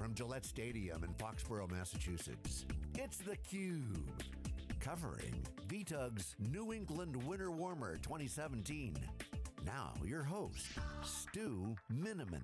from Gillette Stadium in Foxborough, Massachusetts, it's theCUBE. Covering VTUG's New England Winter Warmer 2017. Now, your host, Stu Miniman.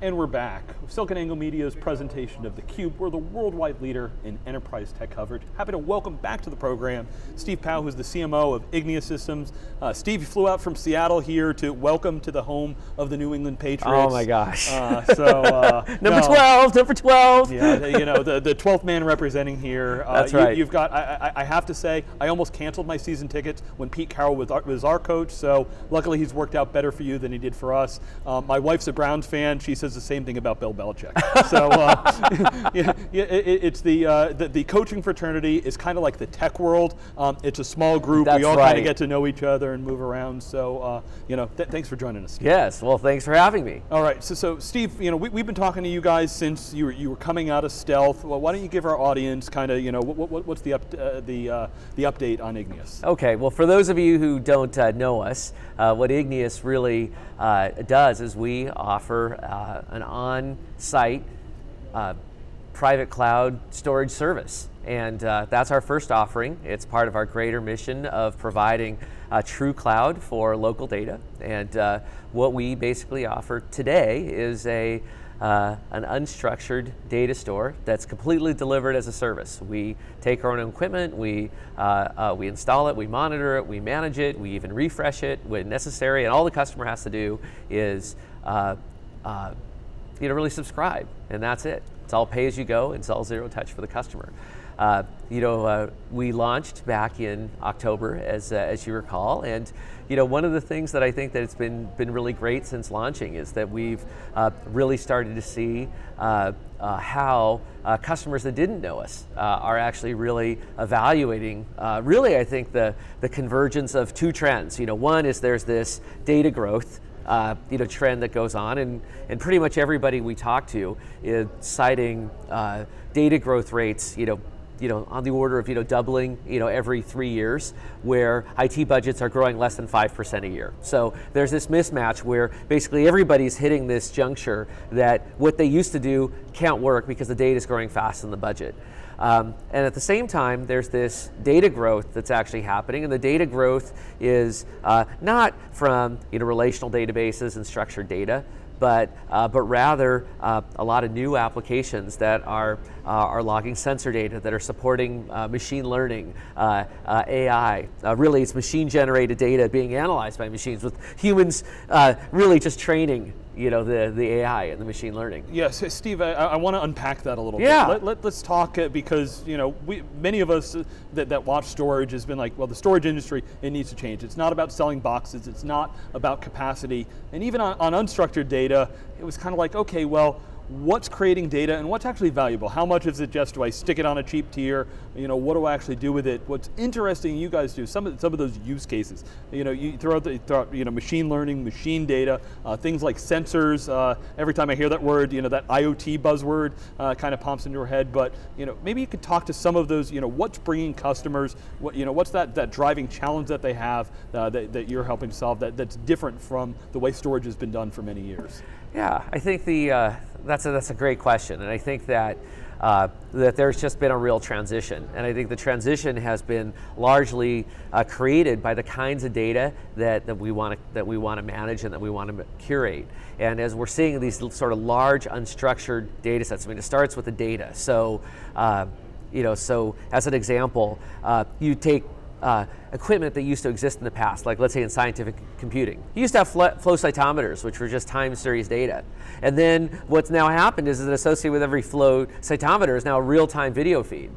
And we're back. SiliconANGLE Media's presentation of theCUBE. We're the worldwide leader in enterprise tech coverage. Happy to welcome back to the program Steve Pao, who's the CMO of Igneous Systems. Uh, Steve, you flew out from Seattle here to welcome to the home of the New England Patriots. Oh my gosh. Uh, so uh, Number no. 12, number 12. Yeah, you know, the, the 12th man representing here. Uh, That's right. You, have got, I, I, I have to say, I almost canceled my season tickets when Pete Carroll was our, was our coach, so luckily he's worked out better for you than he did for us. Um, my wife's a Browns fan. She says the same thing about Bill Belichick. so uh, yeah, it, it's the, uh, the, the coaching fraternity is kind of like the tech world. Um, it's a small group. That's we all kind of get to know each other and move around. So uh, you know, th thanks for joining us. Steve. Yes, well thanks for having me. All right, so, so Steve, you know, we, we've been talking to you guys since you were, you were coming out of stealth. Well, why don't you give our audience kind of, you know, what, what, what's the, up, uh, the, uh, the update on Igneous? Okay, well for those of you who don't uh, know us, uh, what Igneous really uh, does is we offer uh, an on-site uh, private cloud storage service. And uh, that's our first offering. It's part of our greater mission of providing a true cloud for local data. And uh, what we basically offer today is a uh, an unstructured data store that's completely delivered as a service. We take our own equipment, we, uh, uh, we install it, we monitor it, we manage it, we even refresh it when necessary, and all the customer has to do is uh, uh, you know, really subscribe, and that's it. It's all pay as you go, and it's all zero touch for the customer. Uh, you know, uh, we launched back in October, as, uh, as you recall, and you know, one of the things that I think that it's been been really great since launching is that we've uh, really started to see uh, uh, how customers that didn't know us are actually really evaluating. Really, I think the the convergence of two trends. You know, one is there's this data growth. Uh, you know, trend that goes on, and, and pretty much everybody we talk to is citing uh, data growth rates, you know, you know, on the order of you know doubling you know every three years, where IT budgets are growing less than five percent a year. So there's this mismatch where basically everybody's hitting this juncture that what they used to do can't work because the data is growing fast in the budget. Um, and at the same time, there's this data growth that's actually happening, and the data growth is uh, not from you know relational databases and structured data, but, uh, but rather uh, a lot of new applications that are, uh, are logging sensor data, that are supporting uh, machine learning, uh, uh, AI. really, it's machine generated data being analyzed by machines with humans really just training you know, the, the AI and the machine learning. Yes, Steve, I, I want to unpack that a little bit. Yeah. bit. Let, us talk uh, because, you know, we, many of us uh, that, that watch storage has been like, well, the storage industry, it needs to change. It's not about selling boxes, it's not about capacity. And even on, on unstructured data, it was kind of like, okay, well, what's creating data and what's actually valuable? How much is it just, do I stick it on a cheap tier? You know, what do I actually do with it? What's interesting you guys do, some of, some of those use cases, you know, you throw out, the, throw out you know, machine learning, machine data, uh, things like sensors. Uh, every time I hear that word, you know, that IoT buzzword uh, kind of pops into your head, but, you know, maybe you could talk to some of those, you know, what's bringing customers, what, you know, what's that, that driving challenge that they have uh, that, that you're helping solve that, that's different from the way storage has been done for many years? Yeah, I think the uh, that's a, that's a great question, and I think that uh, that there's just been a real transition, and I think the transition has been largely uh, created by the kinds of data that, that we want to that we want to manage and that we want to curate. And as we're seeing these sort of large unstructured data sets, I mean, it starts with the data. So, uh, you know, so as an example, uh, you take uh, equipment that used to exist in the past, like let's say in scientific computing. You used to have fl flow cytometers, which were just time series data. And then what's now happened is that associated with every flow cytometer is now a real-time video feed.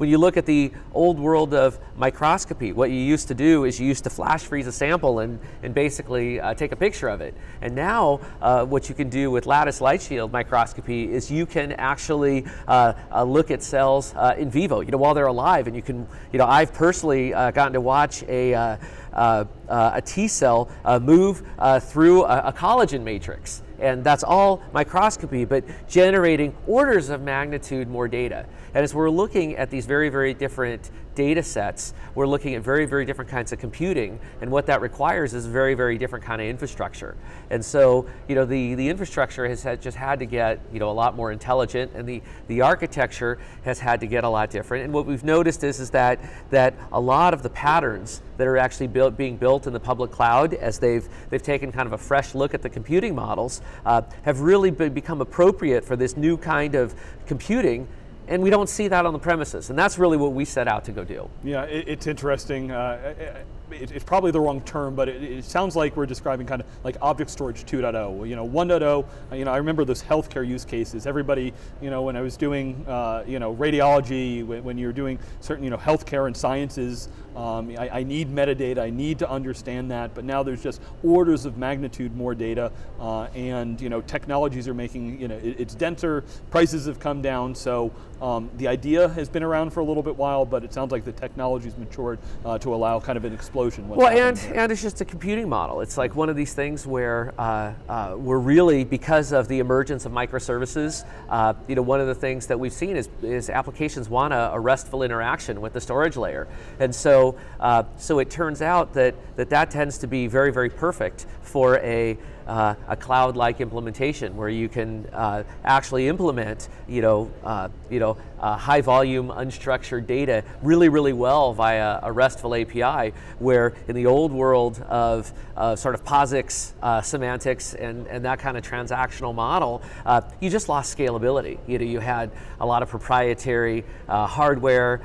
When you look at the old world of microscopy, what you used to do is you used to flash freeze a sample and, and basically uh, take a picture of it. And now uh, what you can do with lattice light-sheet microscopy is you can actually uh, uh look at cells uh, in vivo, you know, while they're alive. And you can, you know, I've personally uh, gotten to watch a, a T cell uh, move uh, through a, a collagen matrix. And that's all microscopy, but generating orders of magnitude more data. And as we're looking at these very, very different data sets, we're looking at very, very different kinds of computing, and what that requires is very, very different kind of infrastructure. And so, you know, the, the infrastructure has had, just had to get, you know, a lot more intelligent, and the, the architecture has had to get a lot different. And what we've noticed is, is that, that a lot of the patterns that are actually built, being built in the public cloud, as they've, they've taken kind of a fresh look at the computing models, uh, have really be become appropriate for this new kind of computing and we don't see that on the premises. And that's really what we set out to go do. Yeah, it, it's interesting. Uh, it, it's probably the wrong term, but it, it, sounds like we're describing kind of like object storage 2.0. You know, 1.0. You know, I remember those healthcare use cases. Everybody, you know, when I was doing, uh, you know, radiology, when, when, you're doing certain, you know, healthcare and sciences, um, I, I, need metadata. I need to understand that. But now there's just orders of magnitude more data, uh, and you know, technologies are making, you know, it's denser. Prices have come down. So um, the idea has been around for a little bit while, but it sounds like the technology's matured uh, to allow kind of an explosion explosion. well, and and it's just a computing model. It's like one of these things where uh, uh, we're really because of the emergence of microservices. Uh, you know, one of the things that we've seen is is applications want a, a restful interaction with the storage layer, and so uh, so it turns out that that that tends to be very very perfect for a uh, a cloud-like implementation where you can uh, actually implement, you know, uh, you know, high-volume unstructured data really, really well via a RESTful API. Where in the old world of sort of POSIX uh, semantics and, and that kind of transactional model, uh, you just lost scalability. You know, you had a lot of proprietary uh, hardware.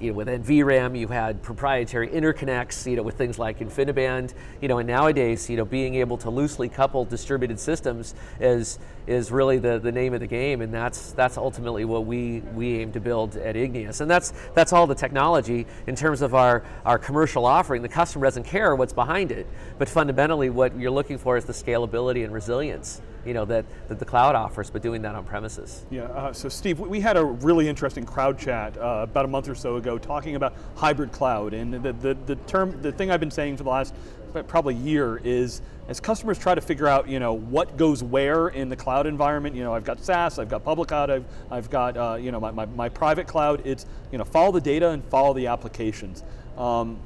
you know, with NVRAM, you had proprietary interconnects. You know, with things like InfiniBand. You know, and nowadays, you know, being able to loosely couple distributed systems is is really the, the name of the game, and that's that's ultimately what we we aim to build at Igneous, and that's that's all the technology in terms of our our commercial offering. The customer doesn't care what's behind it, but fundamentally, what you're looking for is the scalability and resilience you know that, that the cloud offers, but doing that on premises. Yeah. Uh, so Steve, we had a really interesting crowd chat uh, about a month or so ago, talking about hybrid cloud, and the, the the term, the thing I've been saying for the last probably year is as customers try to figure out, you know, what goes where in the cloud environment, you know, I've got SaaS, I've got public cloud, I've, I've got, uh, you know, my, my, my, private cloud, it's, you know, follow the data and follow the applications. Um,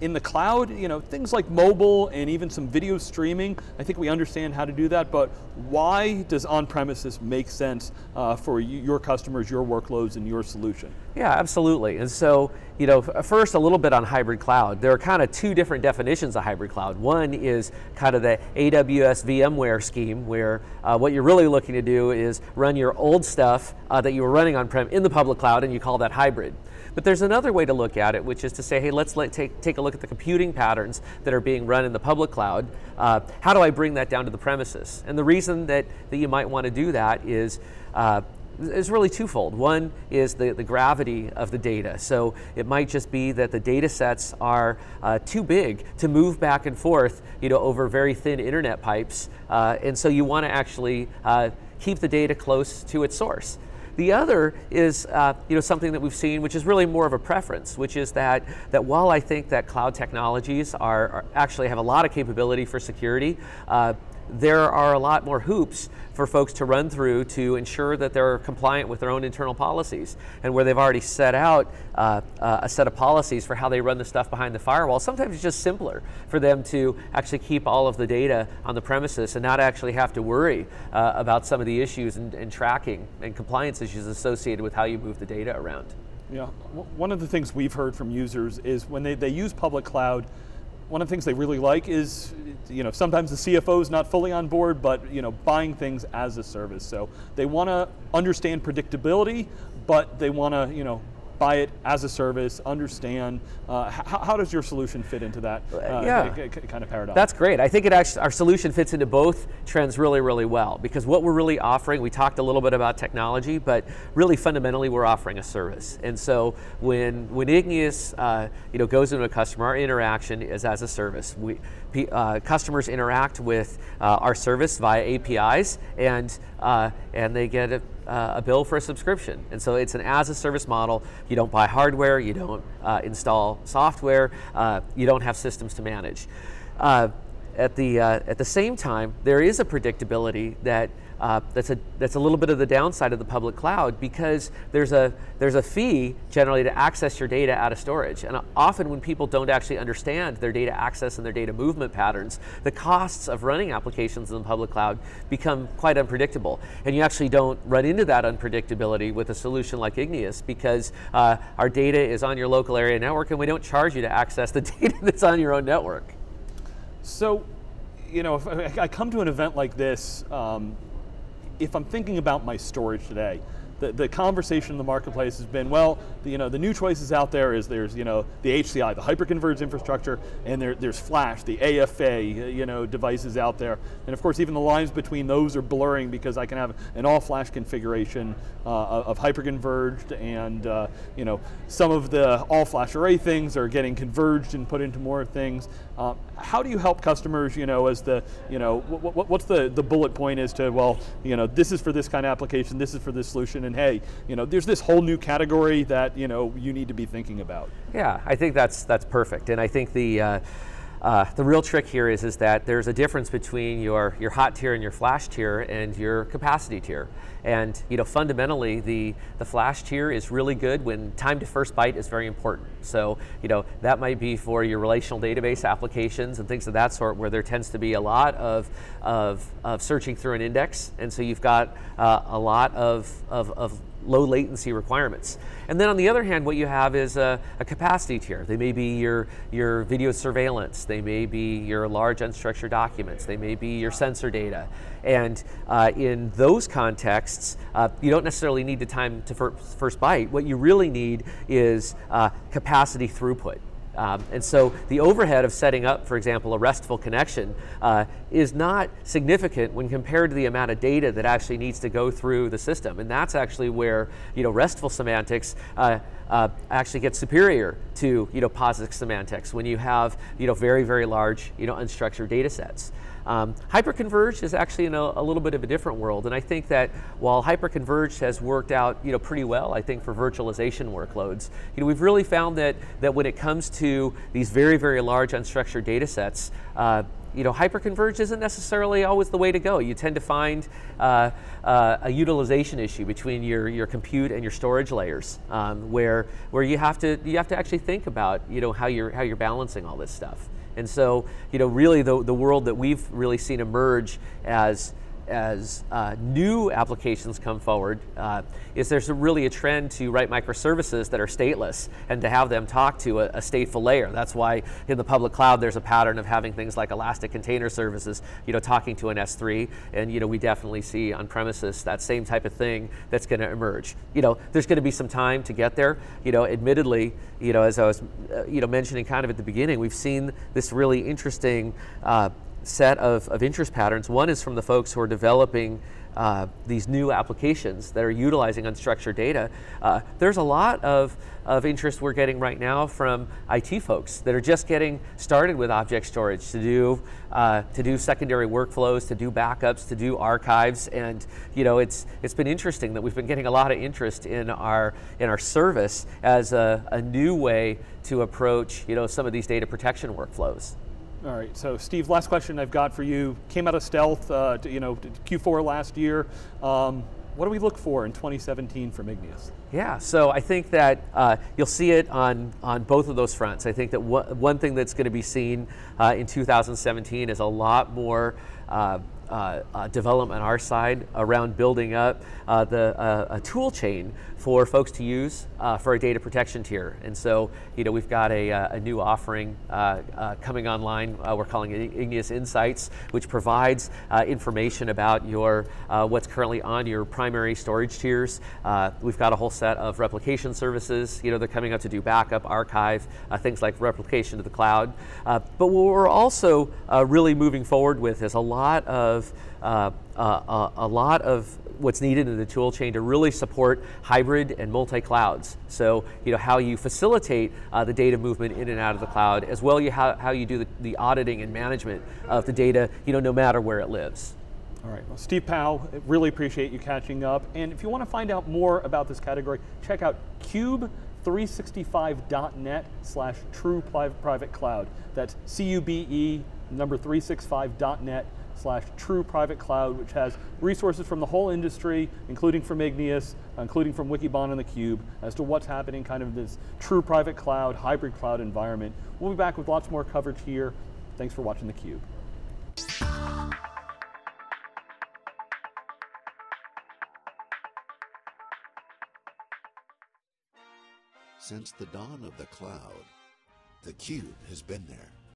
in the cloud, you know, things like mobile and even some video streaming, I think we understand how to do that, but why does on-premises make sense uh, for your customers, your workloads, and your solution? Yeah, absolutely. And so, you know, first a little bit on hybrid cloud. There are kind of two different definitions of hybrid cloud. One is kind of the AWS VMware scheme, where uh, what you're really looking to do is run your old stuff uh, that you were running on-prem in the public cloud, and you call that hybrid. But there's another way to look at it, which is to say, hey, let's let, take, take a look at the computing patterns that are being run in the public cloud. Uh, how do I bring that down to the premises? And the reason that, that you might want to do that is uh, is really twofold. One is the, the gravity of the data. So it might just be that the data sets are uh, too big to move back and forth you know, over very thin internet pipes. Uh, and so you want to actually uh, keep the data close to its source. The other is uh, you know, something that we've seen, which is really more of a preference, which is that, that while I think that cloud technologies are, are actually have a lot of capability for security, uh, there are a lot more hoops for folks to run through to ensure that they're compliant with their own internal policies. And where they've already set out uh, uh, a set of policies for how they run the stuff behind the firewall, sometimes it's just simpler for them to actually keep all of the data on the premises and not actually have to worry uh, about some of the issues and, and tracking and compliance issues associated with how you move the data around. Yeah, one of the things we've heard from users is when they, they use public cloud, one of the things they really like is, you know, sometimes the CFO is not fully on board, but you know, buying things as a service. So they want to understand predictability, but they want to, you know, buy it as a service, understand. Uh, how, how, does your solution fit into that uh, yeah. kind of paradigm? That's great. I think it actually, our solution fits into both trends really, really well because what we're really offering, we talked a little bit about technology, but really fundamentally we're offering a service. And so when, when Igneous uh, you know, goes into a customer, our interaction is as a service. We, uh, customers interact with uh, our service via APIs and, uh, and they get a, uh, a bill for a subscription. And so it's an as a service model. You don't buy hardware, you don't uh, install software, uh, you don't have systems to manage. Uh, at the, uh, at the same time, there is a predictability that uh, that's a that's a little bit of the downside of the public cloud because there's a there's a fee generally to access your data out of storage, and often when people don't actually understand their data access and their data movement patterns, the costs of running applications in the public cloud become quite unpredictable, and you actually don't run into that unpredictability with a solution like Igneous because uh, our data is on your local area network, and we don't charge you to access the data that's on your own network. So, you know, if I come to an event like this, um, if I'm thinking about my storage today, the, the conversation in the marketplace has been, well, the, you know, the new choices out there is there's, you know, the HCI, the hyperconverged infrastructure, and there, there's Flash, the AFA, you know, devices out there. And of course, even the lines between those are blurring because I can have an all-flash configuration uh, of hyperconverged and, uh, you know, some of the all-flash array things are getting converged and put into more things. Uh, how do you help customers, you know, as the, you know, what's the, the bullet point as to, well, you know, this is for this kind of application, this is for this solution, and hey, you know, there's this whole new category that, you know, you need to be thinking about. Yeah, I think that's, that's perfect. And I think the, uh, uh, the real trick here is, is that there's a difference between your, your hot tier and your flash tier and your capacity tier. And you know, fundamentally, the, the flash tier is really good when time to first byte is very important. So you know, that might be for your relational database applications and things of that sort where there tends to be a lot of, of, of searching through an index. And so you've got uh, a lot of, of, of low latency requirements. And then on the other hand, what you have is a, a, capacity tier. They may be your, your video surveillance, they may be your large unstructured documents, they may be your sensor data. And uh, in those contexts, uh, you don't necessarily need the time to fir first byte. What you really need is uh, capacity throughput. Um, and so the overhead of setting up, for example, a RESTful connection uh, is not significant when compared to the amount of data that actually needs to go through the system. And that's actually where you know, RESTful semantics uh, uh, actually gets superior to you know, POSIX semantics when you have you know, very, very large you know, unstructured data sets. Um, hyperconverged is actually in a, a, little bit of a different world, and I think that while hyperconverged has worked out, you know, pretty well, I think for virtualization workloads, you know, we've really found that that when it comes to these very, very large unstructured data sets, uh, you know, hyperconverged isn't necessarily always the way to go. You tend to find uh, uh, a utilization issue between your, your compute and your storage layers, um, where where you have to you have to actually think about you know how you're how you're balancing all this stuff. And so, you know, really the, the world that we've really seen emerge as as uh, new applications come forward uh, is there's really a trend to write microservices that are stateless and to have them talk to a, a, stateful layer. That's why in the public cloud there's a pattern of having things like Elastic Container Services, you know, talking to an S3, and you know we definitely see on premises that same type of thing that's going to emerge. You know, there's going to be some time to get there. You know, admittedly, you know, as I was, uh, you know, mentioning kind of at the beginning, we've seen this really interesting uh, set of, of interest patterns. One is from the folks who are developing uh, these new applications that are utilizing unstructured data. Uh, there's a lot of, of interest we're getting right now from IT folks that are just getting started with object storage to do uh, to do secondary workflows, to do backups, to do archives, and you know it's it's been interesting that we've been getting a lot of interest in our in our service as a, a new way to approach you know some of these data protection workflows. All right, so Steve, last question I've got for you. Came out of stealth, uh, to, you know, Q4 last year. Um, what do we look for in 2017 from Igneous? Yeah, so I think that uh, you'll see it on, on both of those fronts. I think that one thing that's going to be seen uh, in 2017 is a lot more uh, uh, development on our side around building up uh, the uh, a tool chain for folks to use uh, for a data protection tier. And so, you know, we've got a, uh, a new offering coming online. we're calling it Igneous Insights, which provides information about your what's currently on your primary storage tiers. we've got a whole set of replication services. You know, they're coming up to do backup, archive, things like replication to the cloud. but what we're also really moving forward with is a lot of uh, uh, a lot of what's needed in the tool chain to really support hybrid and multi-clouds. So, you know, how you facilitate uh, the data movement in and out of the cloud, as well as how, how you do the, the auditing and management of the data, you know, no matter where it lives. All right, well, Steve Pao, really appreciate you catching up. And if you want to find out more about this category, check out cube365.net slash true private cloud. That's C-U-B-E number 365.net slash true private cloud, which has resources from the whole industry, including from Igneous, including from Wikibon and theCUBE, as to what's happening kind of this true private cloud, hybrid cloud environment. We'll be back with lots more coverage here. Thanks for watching theCUBE. Since the dawn of the cloud, theCUBE has been there